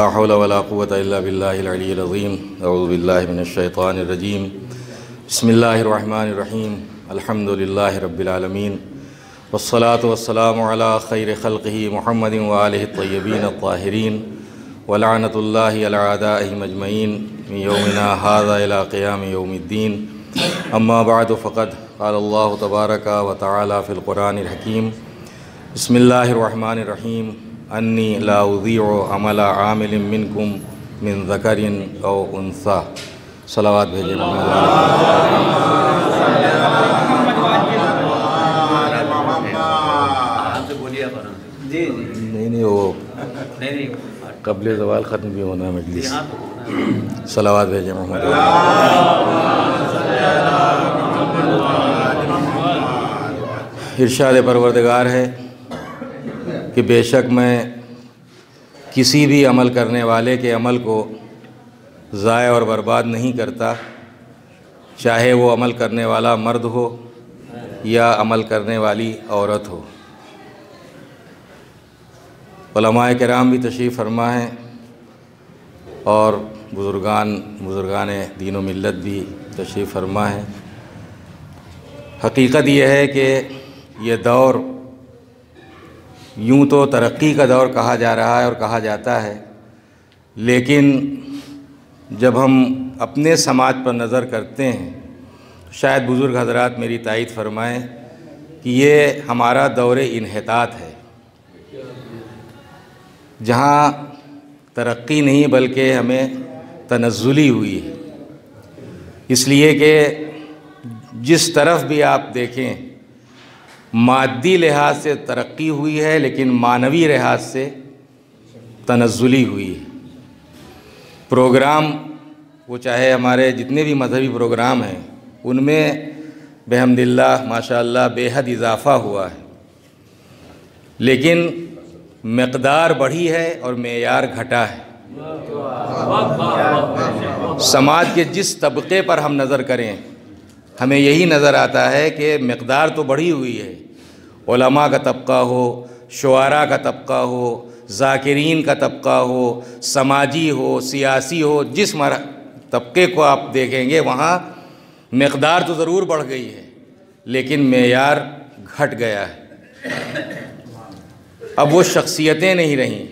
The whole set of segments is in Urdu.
لا حول ولا قوة إلا بالله العلي العظيم. أعوذ بالله من الشيطان الرجيم. بسم الله الرحمن الرحيم. الحمد لله رب العالمين. والصلاة والسلام على خير خلقه محمد وآله الطيبين الطاهرين. ولعنة الله على أعدائهم أجمعين. من يومنا هذا إلى قيام يوم الدين. أما بعد، فقد قال الله تبارك وتعالى في القرآن الحكيم. بسم الله الرحمن الرحيم. انی لا اضیع عمل عامل منکم من ذکر او انثى صلوات بھیجے جی جی۔ نہیں نہیں وہ قبل زوال ختم بھی ہونا ہے مجلس۔ صلوات بھیجے محمد۔ ارشاد پروردگار ہے۔ کہ بے شک میں کسی بھی عمل کرنے والے کے عمل کو ضائع اور برباد نہیں کرتا، چاہے وہ عمل کرنے والا مرد ہو یا عمل کرنے والی عورت ہو۔ علماء کرام بھی تشریف فرما ہیں اور بزرگان بزرگان دین و ملت بھی تشریف فرما ہیں حقیقت یہ ہے کہ یہ دور یوں تو ترقی کا دور کہا جا رہا ہے اور کہا جاتا ہے، لیکن جب ہم اپنے سماج پر نظر کرتے ہیں، تو شاید بزرگ حضرات میری تائید فرمائیں کہ یہ ہمارا دور انحطاط ہے۔ جہاں ترقی نہیں بلکہ ہمیں تنزلی ہوئی ہے۔ اس لیے کہ جس طرف بھی آپ دیکھیں مادی لحاظ سے ترقی ہوئی ہے، لیکن معنوی لحاظ سے تنزلی ہوئی ہے۔ پروگرام، وہ چاہے ہمارے جتنے بھی مذہبی پروگرام ہیں، ان میں بحمد اللہ، ماشاء اللہ بے حد اضافہ ہوا ہے۔ لیکن مقدار بڑھی ہے اور معیار گھٹا ہے۔ سماج کے جس طبقے پر ہم نظر کریں، ہمیں یہی نظر آتا ہے کہ مقدار تو بڑھی ہوئی ہے۔ علماء کا طبقہ ہو، شعراء کا طبقہ ہو، ذاکرین کا طبقہ ہو، سماجی ہو، سیاسی ہو، جس طبقے کو آپ دیکھیں گے، وہاں مقدار تو ضرور بڑھ گئی ہے، لیکن معیار گھٹ گیا ہے۔ اب وہ شخصیتیں نہیں رہیں۔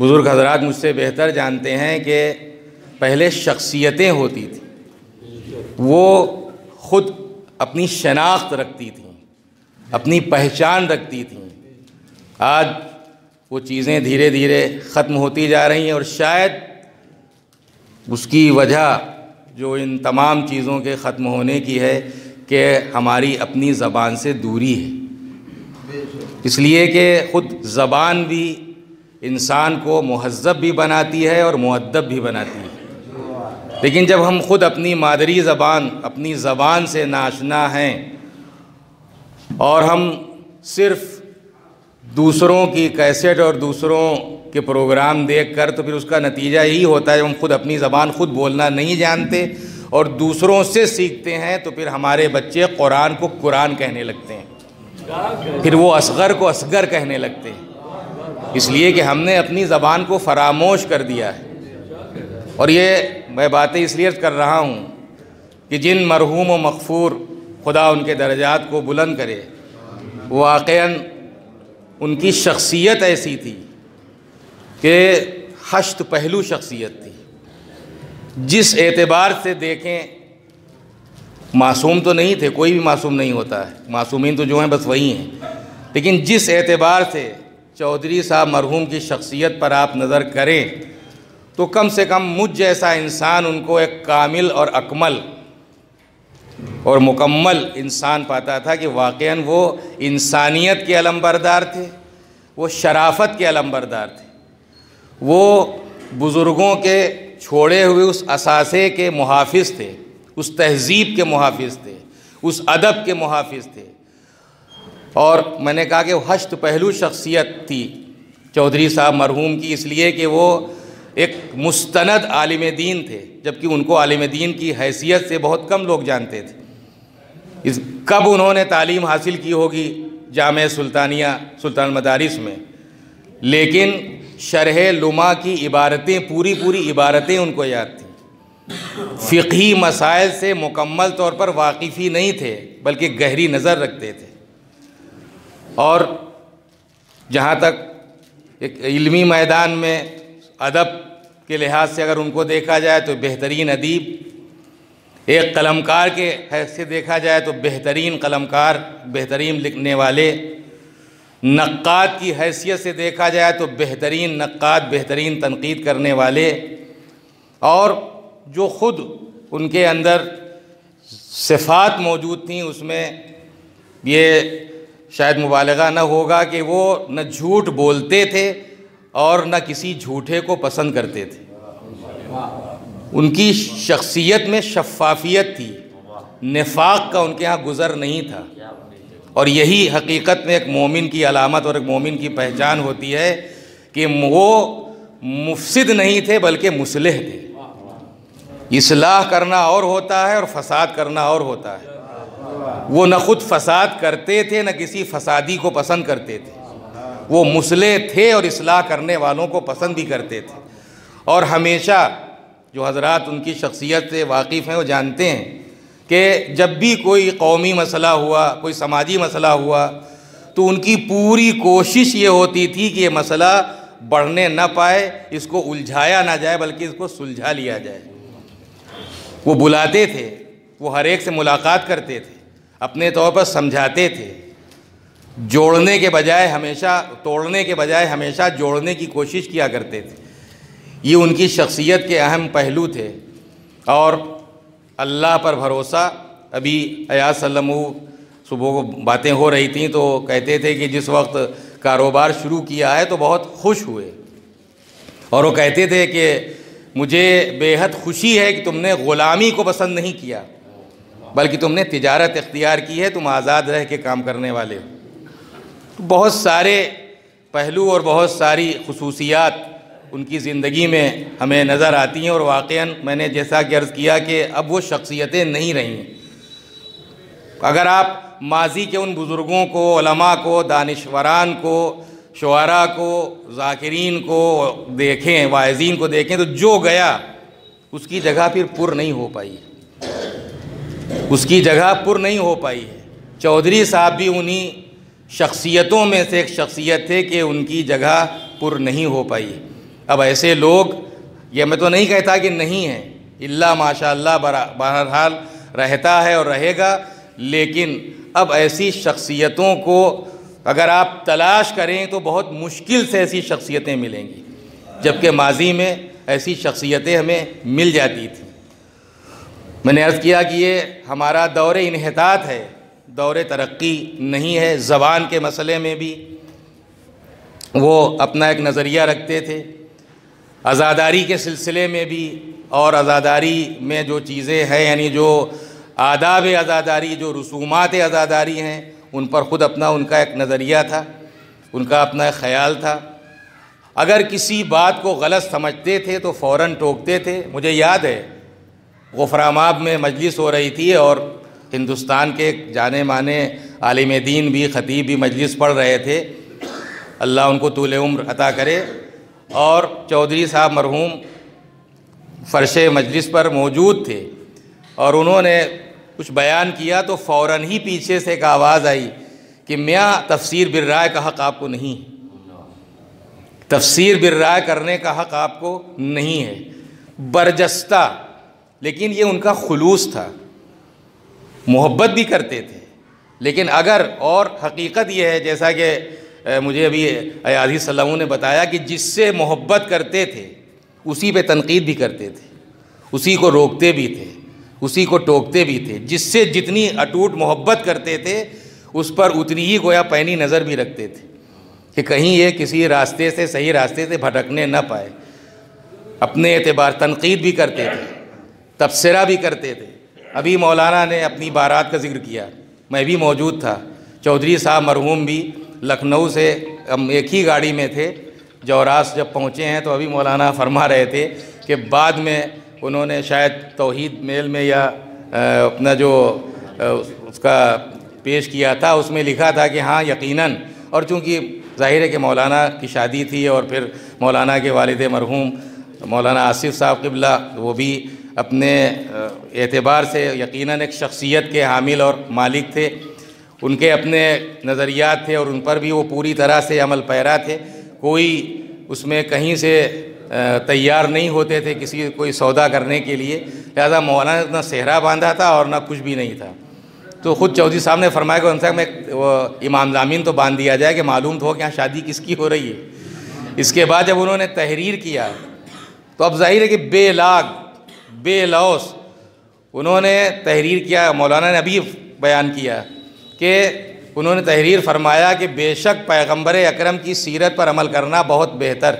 بزرگ حضرات مجھ سے بہتر جانتے ہیں کہ پہلے شخصیتیں ہوتی تھیں۔ وہ خود اپنی شناخت رکھتی تھیں۔ اپنی پہچان رکھتی تھیں۔ آج وہ چیزیں دھیرے دھیرے ختم ہوتی جا رہی ہیں اور شاید اس کی وجہ جو ان تمام چیزوں کے ختم ہونے کی ہے کہ ہماری اپنی زبان سے دوری ہے۔ اس لیے کہ خود زبان بھی انسان کو مہذب بھی بناتی ہے اور معدب بھی بناتی ہے۔ لیکن جب ہم خود اپنی مادری زبان، اپنی زبان سے ناشنا ہیں اور ہم صرف دوسروں کی کیسٹ اور دوسروں کے پروگرام دیکھ کر تو پھر اس کا نتیجہ یہی ہوتا ہے ہم خود اپنی زبان خود بولنا نہیں جانتے اور دوسروں سے سیکھتے ہیں تو پھر ہمارے بچے قرآن کو قرآن کہنے لگتے ہیں۔ پھر وہ اصغر کو اصغر کہنے لگتے ہیں۔ اس لیے کہ ہم نے اپنی زبان کو فراموش کر دیا ہے۔ اور یہ میں باتیں اس لیے کر رہا ہوں کہ جن مرحوم و مغفور خدا ان کے درجات کو بلند کرے۔ واقعاً ان کی شخصیت ایسی تھی کہ حشت پہلو شخصیت تھی۔ جس اعتبار سے دیکھیں، معصوم تو نہیں تھے، کوئی بھی معصوم نہیں ہوتا ہے۔ معصومین تو جو ہیں، بس وہی ہیں۔ لیکن جس اعتبار سے چودھری صاحب مرحوم کی شخصیت پر آپ نظر کریں، تو کم سے کم مجھ جیسا انسان ان کو ایک کامل اور اکمل اور مکمل انسان پاتا تھا کہ واقعاً وہ انسانیت کے علم بردار تھے، وہ شرافت کے علم بردار تھے۔ وہ بزرگوں کے چھوڑے ہوئے اس اثاثے کے محافظ تھے، اس تہذیب کے محافظ تھے، اس ادب کے محافظ تھے۔ اور میں نے کہا کہ وہ حشت پہلو شخصیت تھی۔ چودھری صاحب مرحوم کی، اس لیے کہ وہ ایک مستند عالم دین تھے، جبکہ ان کو عالم دین کی حیثیت سے بہت کم لوگ جانتے تھے۔ اس کب انہوں نے تعلیم حاصل کی ہوگی جامع سلطانیہ، سلطان مدارس میں؟ لیکن شرح لما کی عبارتیں، پوری پوری عبارتیں ان کو یاد تھیں۔ فقہی مسائل سے مکمل طور پر واقفی نہیں تھے، بلکہ گہری نظر رکھتے تھے۔ اور جہاں تک ایک علمی میدان میں ادب کے لحاظ سے اگر ان کو دیکھا جائے تو بہترین ادیب ایک قلمکار کے حیث سے دیکھا جائے تو بہترین قلمکار، بہترین لکھنے والے، نقاد کی حیثیت سے دیکھا جائے تو بہترین نقاد، بہترین تنقید کرنے والے اور جو خود ان کے اندر صفات موجود تھیں، اس میں یہ شاید مبالغہ نہ ہوگا کہ وہ نہ جھوٹ بولتے تھے اور نہ کسی جھوٹے کو پسند کرتے تھے۔ ان کی شخصیت میں شفافیت تھی۔ نفاق کا ان کے ہاں گزر نہیں تھا۔ اور یہی حقیقت میں ایک مومن کی علامت اور ایک مومن کی پہچان ہوتی ہے کہ وہ مفسد نہیں تھے بلکہ مسلح تھے۔ اصلاح کرنا اور ہوتا ہے اور فساد کرنا اور ہوتا ہے۔ وہ نہ خود فساد کرتے تھے، نہ کسی فسادی کو پسند کرتے تھے۔ وہ مسلح تھے اور اصلاح کرنے والوں کو پسند بھی کرتے تھے۔ اور ہمیشہ جو حضرات ان کی شخصیت سے واقف ہیں، وہ جانتے ہیں کہ جب بھی کوئی قومی مسئلہ ہوا، کوئی سماجی مسئلہ ہوا، تو ان کی پوری کوشش یہ ہوتی تھی کہ یہ مسئلہ بڑھنے نہ پائے، اس کو الجھایا نہ جائے، بلکہ اس کو سلجھا لیا جائے۔ وہ بلاتے تھے، وہ ہر ایک سے ملاقات کرتے تھے، اپنے طور پر سمجھاتے تھے۔ جوڑنے کے بجائے ہمیشہ توڑنے کے بجائے ہمیشہ جوڑنے کی کوشش کیا کرتے تھے۔ یہ ان کی شخصیت کے اہم پہلو تھے اور اللہ پر بھروسہ ابھی ایاز سلم صبح کو باتیں ہو رہی تھیں تو کہتے تھے کہ جس وقت کاروبار شروع کیا ہے تو بہت خوش ہوئے اور وہ کہتے تھے کہ مجھے بے حد خوشی ہے کہ تم نے غلامی کو پسند نہیں کیا بلکہ تم نے تجارت اختیار کی ہے تم آزاد رہ کے کام کرنے والے ہو۔ بہت سارے پہلو اور بہت ساری خصوصیات ان کی زندگی میں ہمیں نظر آتی ہیں اور واقعاً میں نے جیسا کہ عرض کیا کہ اب وہ شخصیتیں نہیں رہی ہیں۔ اگر آپ ماضی کے ان بزرگوں کو، علماء کو، دانشوران کو، شعراء کو، ذاکرین کو دیکھیں، واعظین کو دیکھیں، تو جو گیا، اس کی جگہ پھر پر نہیں ہو پائی۔ اس کی جگہ پر نہیں ہو پائی۔ ہے چودھری صاحب بھی انہی شخصیتوں میں سے ایک شخصیت تھے کہ ان کی جگہ پر نہیں ہو پائی۔ اب ایسے لوگ، یہ میں تو نہیں کہتا کہ نہیں ہیں، اللہ ماشاء اللہ بہرحال رہتا ہے اور رہے گا، لیکن اب ایسی شخصیتوں کو اگر آپ تلاش کریں تو بہت مشکل سے ایسی شخصیتیں ملیں گی۔ جبکہ ماضی میں ایسی شخصیتیں ہمیں مل جاتی تھیں۔ میں نے عرض کیا کہ یہ ہمارا دور انحطاط ہے، دور ترقی نہیں ہے، زبان کے مسئلے میں بھی۔ وہ اپنا ایک نظریہ رکھتے تھے۔ عزاداری کے سلسلے میں بھی اور عزاداری میں جو چیزیں ہیں یعنی جو آداب عزاداری جو رسومات عزاداری ہیں، ان پر خود اپنا ان کا ایک نظریہ تھا، ان کا اپنا ایک خیال تھا۔ اگر کسی بات کو غلط سمجھتے تھے تو فوراً ٹوکتے تھے۔ مجھے یاد ہے غفراماب میں مجلس ہو رہی تھی اور ہندوستان کے جانے مانے عالم دین بھی، خطیب بھی مجلس پڑھ رہے تھے۔ اللہ ان کو طول عمر عطا کرے۔ اور چودھری صاحب مرحوم فرش مجلس پر موجود تھے اور انہوں نے کچھ بیان کیا تو فوراً ہی پیچھے سے ایک آواز آئی کہ میاں، تفسیر برائے کا حق آپ کو نہیں تفسیر برائے کرنے کا حق آپ کو نہیں ہے۔ برجستہ۔ لیکن یہ ان کا خلوص تھا۔ محبت بھی کرتے تھے۔ لیکن اگر اور حقیقت یہ ہے، جیسا کہ مجھے ابھی ایادی صلی اللہ نے بتایا کہ جس سے محبت کرتے تھے، اسی پہ تنقید بھی کرتے تھے، اسی کو روکتے بھی تھے، اسی کو ٹوکتے بھی تھے۔ جس سے جتنی اٹوٹ محبت کرتے تھے، اس پر اتنی ہی گویا پینی نظر بھی رکھتے تھے کہ کہیں یہ کسی راستے سے صحیح راستے سے بھٹکنے نہ پائے۔ اپنے اعتبار تنقید بھی کرتے تھے، تبصرہ بھی کرتے تھے۔ ابھی مولانا نے اپنی بارات کا ذکر کیا، میں بھی موجود تھا۔ چودھری صاحب مرحوم بھی لکھنؤ سے ہم ایک ہی گاڑی میں تھے۔ جوراس جب پہنچے ہیں تو ابھی مولانا فرما رہے تھے کہ بعد میں انہوں نے شاید توحید میل میں یا اپنا جو اس کا پیش کیا تھا، اس میں لکھا تھا کہ ہاں یقیناً۔ اور چونکہ ظاہر ہے کہ مولانا کی شادی تھی اور پھر مولانا کے والد مرحوم مولانا آصف صاحب قبلہ، وہ بھی اپنے اعتبار سے یقیناً ایک شخصیت کے حامل اور مالک تھے۔ ان کے اپنے نظریات تھے اور ان پر بھی وہ پوری طرح سے عمل پیرا تھے۔ کوئی اس میں کہیں سے تیار نہیں ہوتے تھے کسی، کوئی سودا کرنے کے لیے۔ لہذا مولانا نہ صحرا باندھا تھا اور نہ کچھ بھی نہیں تھا۔ تو خود چودھری صاحب نے فرمایا کہ ان سے میں امام زامین تو باندھ دیا جائے کہ معلوم تو ہو کہ یہاں شادی کس کی ہو رہی ہے۔ اس کے بعد جب انہوں نے تحریر کیا، تو اب ظاہر ہے کہ بے لاگ، بے لوس انہوں نے تحریر کیا، مولانا نے ابھی بیان کیا۔ کہ انہوں نے تحریر فرمایا کہ بے شک پیغمبر اکرم کی سیرت پر عمل کرنا بہت بہتر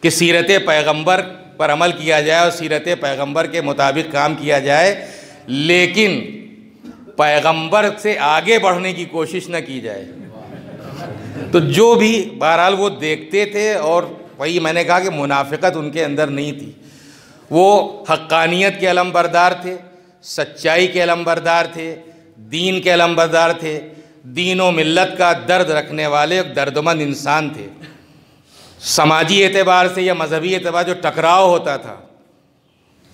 کہ سیرت پیغمبر پر عمل کیا جائے اور سیرت پیغمبر کے مطابق کام کیا جائے، لیکن پیغمبر سے آگے بڑھنے کی کوشش نہ کی جائے۔ تو جو بھی بہرحال وہ دیکھتے تھے اور وہی میں نے کہا کہ منافقت ان کے اندر نہیں تھی۔ وہ حقانیت کے علم بردار تھے، سچائی کے علم بردار تھے دین کے علم بردار تھے، دین و ملت کا درد رکھنے والے ایک دردمند انسان تھے۔ سماجی اعتبار سے یا مذہبی اعتبار جو ٹکراؤ ہوتا تھا،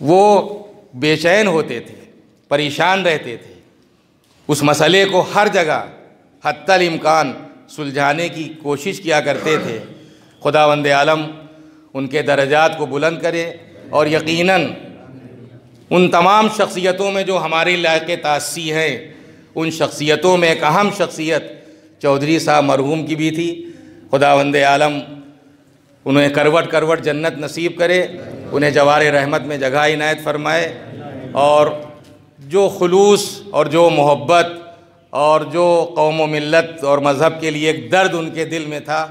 وہ بے چین ہوتے تھے، پریشان رہتے تھے۔ اس مسئلے کو ہر جگہ حتی الامکان سلجھانے کی کوشش کیا کرتے تھے۔ خدا وند عالم ان کے درجات کو بلند کرے اور یقیناً ان تمام شخصیتوں میں جو ہماری لائق تاسی ہیں، ان شخصیتوں میں ایک اہم شخصیت چودھری صاحب مرحوم کی بھی تھی۔ خدا وند عالم، انہیں کروٹ کروٹ جنت نصیب کرے، انہیں جوار رحمت میں جگہ عنایت فرمائے۔ اور جو خلوص اور جو محبت اور جو قوم و ملت اور مذہب کے لیے ایک درد ان کے دل میں تھا،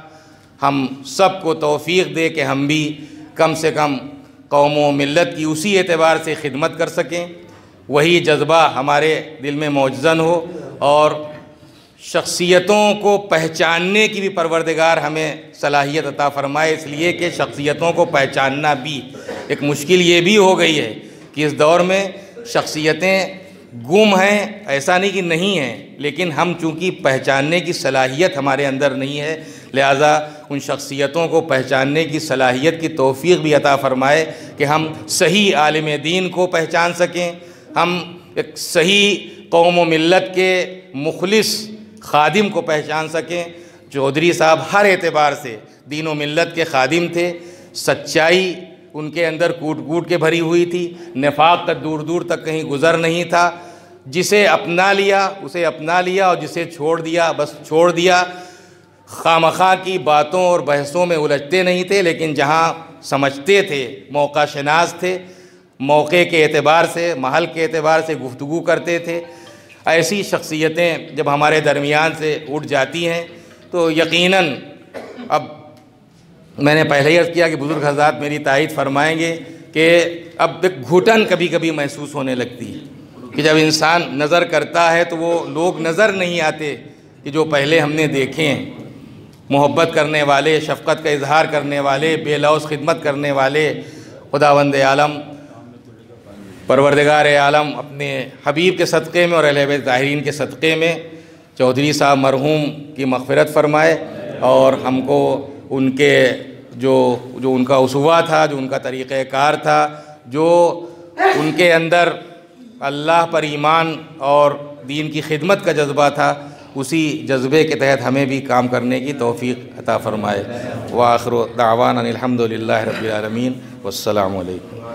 ہم سب کو توفیق دے کہ ہم بھی کم سے کم قوم و ملت کی اسی اعتبار سے خدمت کر سکیں۔ وہی جذبہ ہمارے دل میں موجزن ہو اور شخصیتوں کو پہچاننے کی بھی پروردگار ہمیں صلاحیت عطا فرمائے۔ اس لیے کہ شخصیتوں کو پہچاننا بھی ایک مشکل یہ بھی ہو گئی ہے کہ اس دور میں شخصیتیں گم ہیں۔ ایسا نہیں کہ نہیں ہیں، لیکن ہم چونکہ پہچاننے کی صلاحیت ہمارے اندر نہیں ہے لہٰذا ان شخصیتوں کو پہچاننے کی صلاحیت کی توفیق بھی عطا فرمائے کہ ہم صحیح عالم دین کو پہچان سکیں۔ ہم ایک صحیح قوم و ملت کے مخلص خادم کو پہچان سکیں۔ چودھری صاحب ہر اعتبار سے دین و ملت کے خادم تھے۔ سچائی ان کے اندر کوٹ کوٹ کے بھری ہوئی تھی۔ نفاق تک دور دور تک کہیں گزر نہیں تھا۔ جسے اپنا لیا، اسے اپنا لیا اور جسے چھوڑ دیا، بس چھوڑ دیا۔ خامخواہ کی باتوں اور بحثوں میں الجھتے نہیں تھے، لیکن جہاں سمجھتے تھے، موقع شناس تھے، موقع کے اعتبار سے، محل کے اعتبار سے گفتگو کرتے تھے۔ ایسی شخصیتیں جب ہمارے درمیان سے اٹھ جاتی ہیں، تو یقیناً اب میں نے پہلے ہی عرض کیا کہ بزرگ حضرات میری تائید فرمائیں گے کہ اب ایک گھٹن کبھی کبھی محسوس ہونے لگتی ہے کہ جب انسان نظر کرتا ہے تو وہ لوگ نظر نہیں آتے کہ جو پہلے ہم نے دیکھے ہیں۔ محبت کرنے والے، شفقت کا اظہار کرنے والے، بے لوز خدمت کرنے والے۔ خداوند عالم، پروردگار عالم، اپنے حبیب کے صدقے میں اور اہل ظاہرین کے صدقے میں۔ چودھری صاحب مرحوم کی مغفرت فرمائے اور ہم کو ان کے جو جو ان کا اسوا تھا، جو ان کا طریقہ کار تھا، جو ان کے اندر اللہ پر ایمان اور دین کی خدمت کا جذبہ تھا۔ اسی جذبے کے تحت ہمیں بھی کام کرنے کی توفیق عطا فرمائے۔ وآخر دعوانا الحمد للہ رب العالمین۔ والسلام علیکم۔